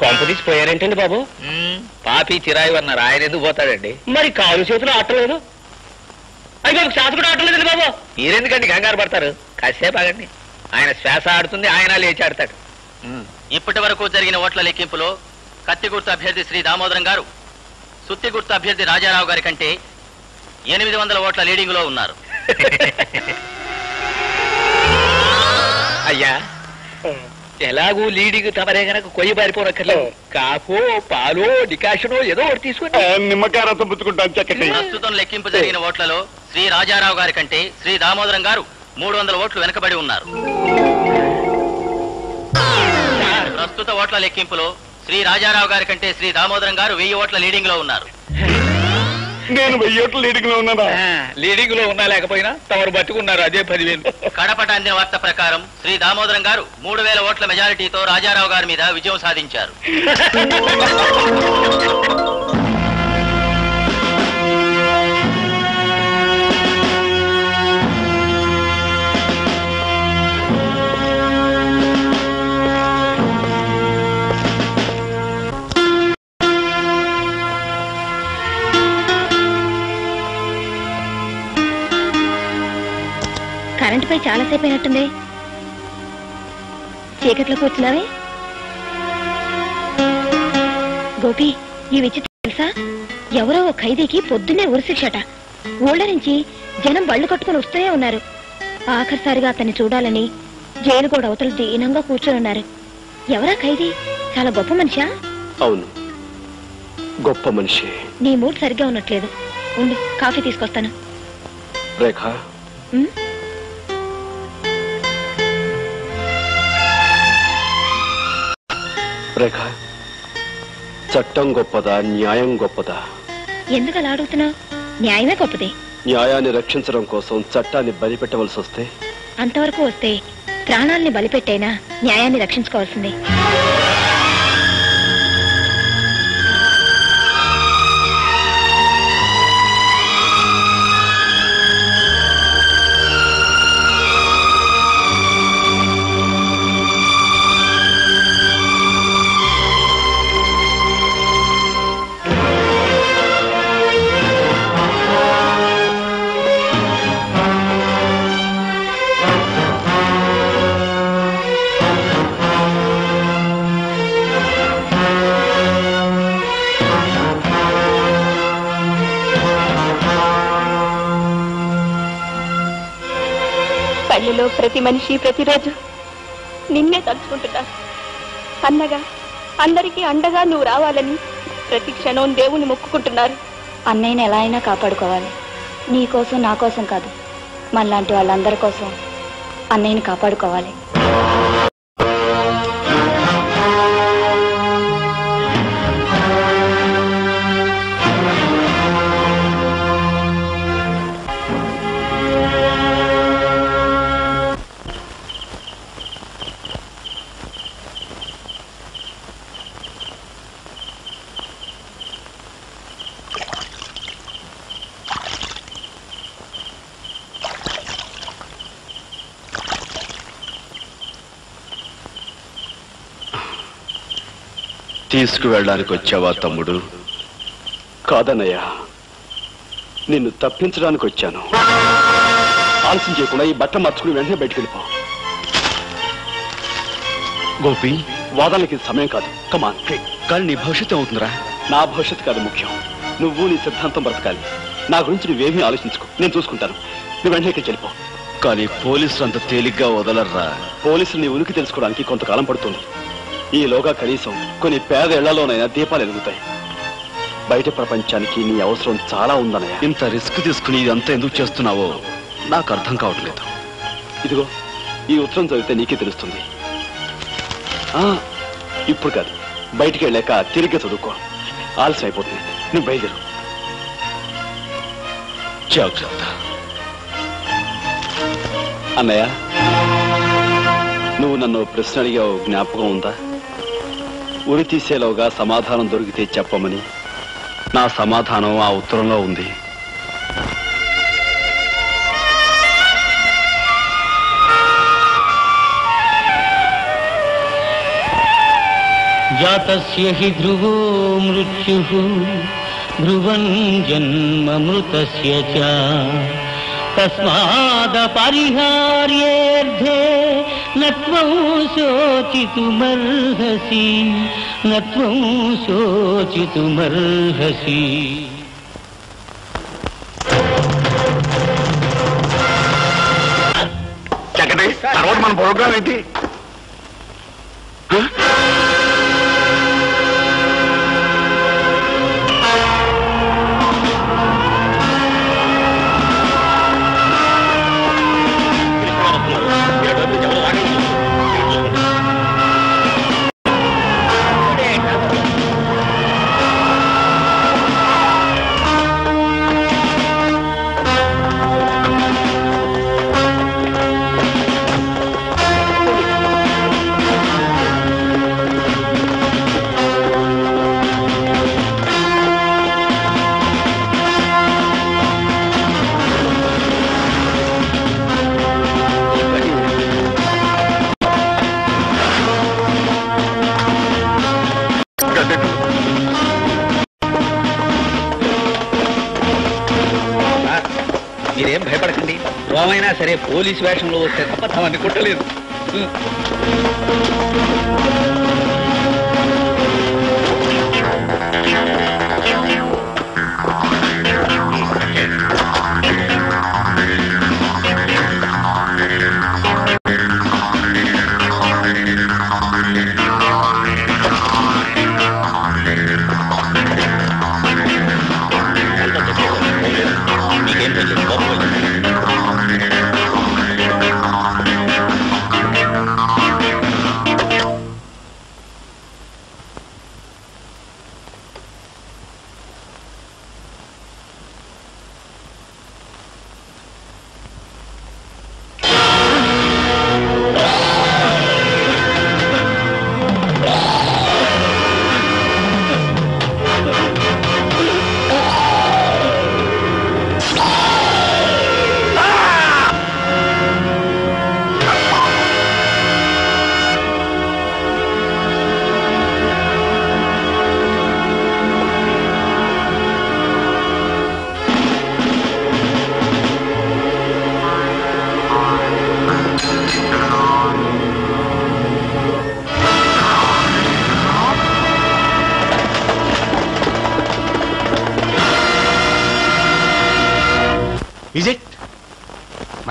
కొంపదీసి పోయారేంటండి బాబు. పాపి చిరాయి అన్నారు ఆయన ఎందుకు పోతాడండి? మరి కాలు చేతులు ఆటలేదు అయ్యి బాబు శ్వాస కూడా ఆటలేదండి బాబు. మీరెందుకండి కంగారు పడతారు? కాసేపు ఆగండి. ఆయన శ్వాస ఆడుతుంది ఆయన లేచి ఆడతాడు. ఇప్పటి వరకు జరిగిన ఓట్ల లెక్కింపులో కత్తి గుర్తు అభ్యర్థి శ్రీ దామోదరం గారు సుత్తి గుర్తు అభ్యర్థి రాజారావు గారి కంటే ఎనిమిది వందల ఓట్ల లీడింగ్లో ఉన్నారు. అయ్యా. ఎలాగూ లీడింగ్ తమరే గనక కొయ్యి పారిపోనక్కర్లేదు. కాఫో పాలో డికాషనో ఏదో ఒకటి తీసుకుని. నిమ్మకాయ రసం పుచ్చుకుంటాను చక్కటి ప్రస్తుతం లెక్కింపు జరిగిన ఓట్లలో శ్రీ రాజారావు గారి కంటే శ్రీ దామోదరం గారు మూడు వందల ఓట్లు వెనకబడి ఉన్నారు. ప్రస్తుత ఓట్ల లెక్కింపులో శ్రీ రాజారావు గారి కంటే శ్రీ దామోదరం గారు వెయ్యి ఓట్ల లీడింగ్లో ఉన్నారు. నేను వెయ్యి ఓట్ల లీడింగ్లో ఉన్నానా? లీడింగ్లో ఉన్నా లేకపోయినా తమరు బతుకున్నారు? అదే పదివేలు. కడపట అందిన వార్త ప్రకారం శ్రీ దామోదరం గారు మూడు వేల ఓట్ల మెజారిటీతో రాజారావు గారి మీద విజయం సాధించారు. పై చాలాసేపు అయినట్టుంది. చీకట్లో కూర్చున్నావే? గోపి ఈ విచిత్రం తెలుసా? ఎవరో ఓ ఖైదీకి పొద్దున్నే ఉరిశిక్షట ఊళ్ళ నుంచి జనం బళ్ళు కట్టుకుని వస్తూనే ఉన్నారు. ఆఖరిసారిగా అతన్ని చూడాలని జైలు కూడా అవతల దీనంగా కూర్చొని ఉన్నారు. ఎవరా ఖైదీ? చాలా గొప్ప మనిషా? అవును. గొప్ప మనిషి. నీ మూడ్ సరిగ్గా ఉన్నట్లేదు. ఉండు కాఫీ తీసుకొస్తాను. రేఖ. ఉమ్, రేఖ చట్టం గొప్పదా న్యాయం గొప్పదా? ఎందుకు అలా అడుగుతున్నావు? న్యాయమే గొప్పది. న్యాయాన్ని రక్షించడం కోసం చట్టాన్ని బలిపెట్టవలసి వస్తే అంతవరకు వస్తే ప్రాణాల్ని బలిపెట్టైనా న్యాయాన్ని రక్షించుకోవాల్సిందే. ప్రతి మనిషి ప్రతిరోజు నిన్నే తలుచుకుంటున్నారు అన్నగా అందరికీ అండగా నువ్వు రావాలని ప్రతి క్షణం దేవుని మొక్కుకుంటున్నారు. అన్నయ్యని ఎలా అయినా కాపాడుకోవాలి. నీ కోసం నా కోసం కాదు. మనలాంటి వాళ్ళందరి కోసం అన్నయ్యని కాపాడుకోవాలి. తీసుకువెళ్ళడానికి వచ్చావా తమ్ముడు? కాదన్నయ్యా నిన్ను తప్పించడానికి వచ్చాను. ఆలస్యం చేయకుండా ఈ బట్ట మార్చుకుని వెంటనే బయటికి వెళ్ళిపో గోపి వాదనకి సమయం కాదు. కమాన్ కానీ నీ భవిష్యత్తు అవుతుందిరా నా భవిష్యత్తు కాదు ముఖ్యం. నువ్వు నీ సిద్ధాంతం బ్రతకాలి. నా గురించి నువ్వేమీ ఆలోచించుకో. నేను చూసుకుంటాను. నువ్వు వెంటనే ఇక్కడికి వెళ్ళిపో. కానీ పోలీసులు అంత తేలిగ్గా వదలర్రా. పోలీసులు నీ ఉనికి తెలుసుకోవడానికి కొంతకాలం పడుతుంది. ఈలోగా కనీసం కొన్ని పేద ఇళ్ళలోనైనా దీపాలు వెలుగుతాయి. బయట ప్రపంచానికి నీ అవసరం చాలా ఉందన్నయ్య. ఇంత రిస్క్ తీసుకుని ఇదంతా ఎందుకు చేస్తున్నావో నాకు అర్థం కావట్లేదు ఇదిగో ఈ ఉత్తరం చదివితే నీకే తెలుస్తుంది. ఆ, ఇప్పుడు కాదు. బయటికి వెళ్ళాక తిరిగి చదువుకో. ఆలస్యం అయిపోతుంది. నువ్వు బయలుదేరు. జాగ్రత్త. అన్నయ్య నువ్వు నన్ను ప్రశ్న అడిగావు జ్ఞాపకం ఉందా? ఉరి సమాధానం దొరికితే చెప్పమని. నా సమాధానం ఆ ఉత్తరంలో ఉంది. జాత్య హి ధ్రువో మృత్యు ధ్రువం జన్మమృత తస్మాద పరిహార్యేర్ధే నత్వం శోచితుమర్హసి నత్వం శోచితుమర్హసి చక్కటి తర్వాత మన ప్రోగ్రామ్ ఏంటి? సరే పోలీస్ వేషంలో వస్తే తప్ప తమని కొట్టలేదు.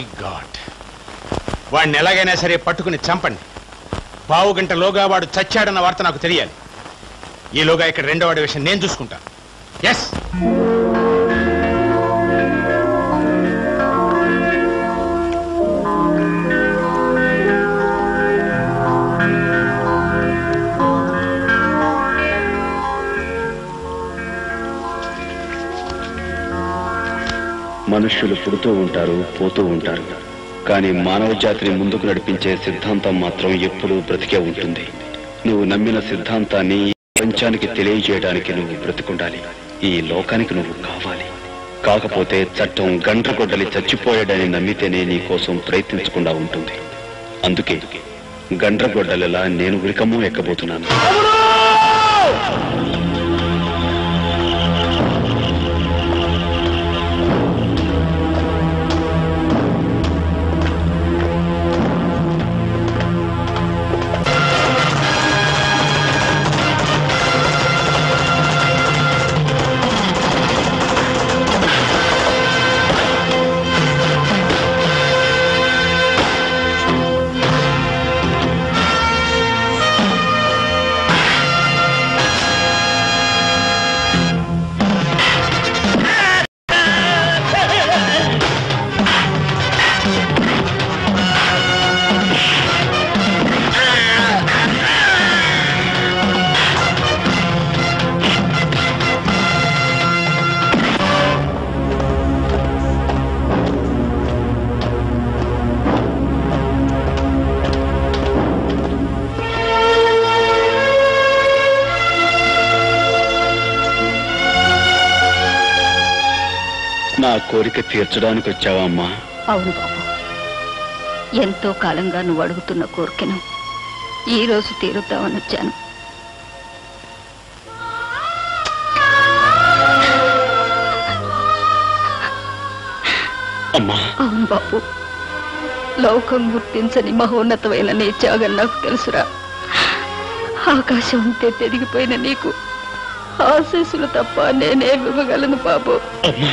My God. వాడిని ఎలాగైనా సరే పట్టుకుని చంపండి. పావు గంటలోగా వాడు చచ్చాడన్న వార్త నాకు తెలియాలి. ఈలోగా ఇక్కడ రెండో వాడి విషయం నేను చూసుకుంటాను. ఎస్ మనుష్యులు పుడుతూ ఉంటారు పోతూ ఉంటారు. కానీ మానవ జాతిని ముందుకు నడిపించే సిద్ధాంతం మాత్రం ఎప్పుడూ బ్రతికే ఉంటుంది. నువ్వు నమ్మిన సిద్ధాంతాన్ని ప్రపంచానికి తెలియజేయడానికి నువ్వు బ్రతికుండాలి. ఈ లోకానికి నువ్వు కావాలి. కాకపోతే చట్టం గండ్రగొడ్డలి చచ్చిపోయాడని నమ్మితేనే నీ కోసం ప్రయత్నించకుండా ఉంటుంది. అందుకే గండ్రగొడ్డలలా నేను ఉరికమో ఎక్కబోతున్నాను. నా కోరిక తీర్చడానికి వచ్చావా అమ్మా అవును బాబు. ఎంతో కాలంగా నువ్వు అడుగుతున్న కోరికను ఈరోజు తీరుద్దామని వచ్చాను. అమ్మా. అవును బాబు. లోకం గుర్తించని మహోన్నతమైన నీ త్యాగం నాకు తెలుసురా. ఆకాశం అంతే తిరిగిపోయిన నీకు ఆశీస్సులు తప్ప నేనేమివ్వగలను బాబు. అమ్మా.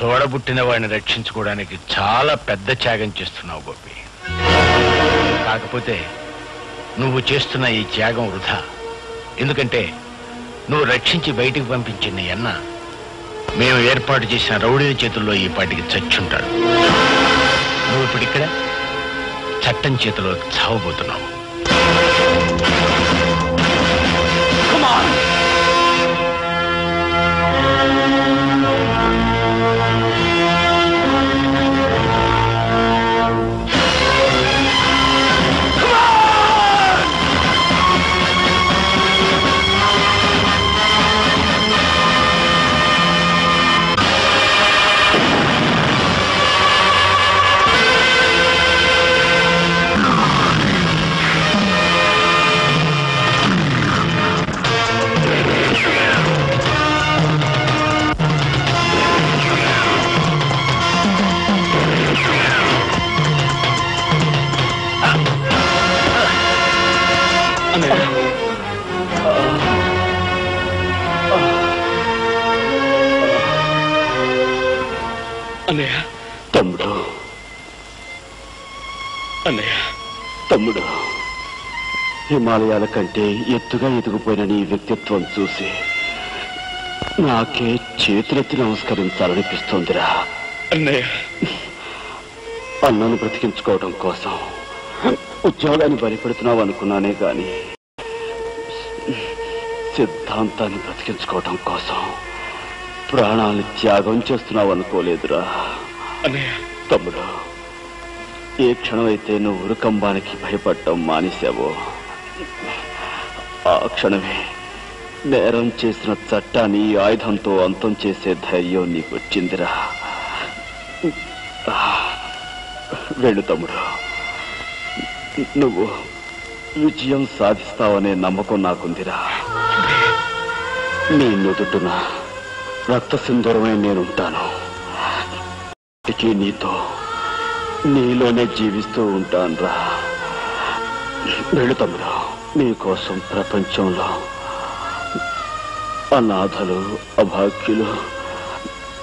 తోడబుట్టిన వాడిని రక్షించుకోవడానికి చాలా పెద్ద త్యాగం చేస్తున్నావు గోపి. కాకపోతే నువ్వు చేస్తున్న ఈ త్యాగం వృధా. ఎందుకంటే నువ్వు రక్షించి బయటికి పంపించిన అన్న మేము ఏర్పాటు చేసిన రౌడీల చేతుల్లో ఈ పాటికి చచ్చుంటాడు. నువ్వు ఇప్పుడు ఇక్కడ చట్టం చేతిలో చావబోతున్నావు. అన్నయ్య. తమ్ముడు హిమాలయాల కంటే ఎత్తుగా ఎదిగిపోయిన నీ వ్యక్తిత్వం చూసి నాకే చేతులెత్తి నమస్కరించాలనిపిస్తోందిరా. అన్నయ్య. అన్నను బ్రతికించుకోవడం కోసం. ఉద్యోగాన్ని బలిపెడుతున్నావు అనుకున్నానే గాని సిద్ధాంతాన్ని బ్రతికించుకోవడం కోసం ప్రాణాలను త్యాగం చేస్తున్నావు అనుకోలేదురా. తమ్ముడు ఏ క్షణమైతే నువ్వు ఉరుకంబానికి భయపడటం మానేశావో ఆ క్షణమే నేరం చేసిన చట్టాన్ని ఆయుధంతో అంతం చేసే ధైర్యం నీకు వచ్చిందిరా. వెళ్ళు తమ్ముడు. నువ్వు విజయం సాధిస్తావనే నమ్మకం నాకుందిరా. నీ నుదుటున రక్త సింధూరమై నేనుంటాను నీతో నీలోనే జీవిస్తూ ఉంటానురా. వెళ్ళు తమ్ముడు నీకోసం ప్రపంచంలో అనాథలు అభాగ్యులు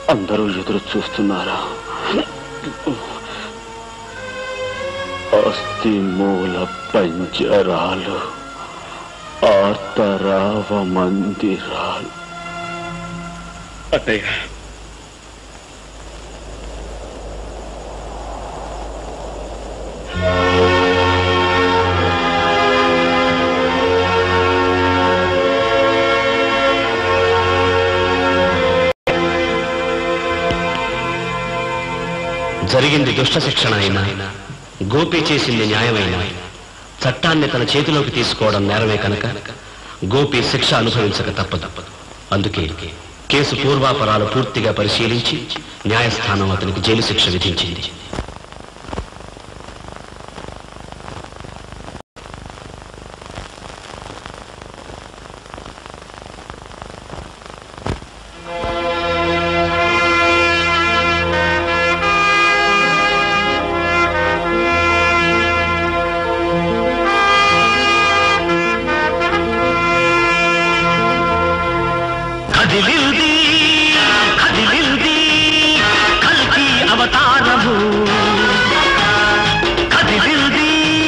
అందరూ ఎదురు చూస్తున్నారా? అస్థి మూల పంజరాలు ఆర్తరావ మందిరాలు. అత్తయ్య జరిగింది దుష్ట శిక్షణ అయినా గోపి చేసింది న్యాయమైన చట్టాన్ని తన చేతిలోకి తీసుకోవడం నేరమే కనుక గోపి శిక్ష అనుభవించక తప్పదు. అందుకే కేసు పూర్వాపరాలు పూర్తిగా పరిశీలించి న్యాయస్థానం అతనికి జైలు శిక్ష విధించింది.